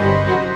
thank you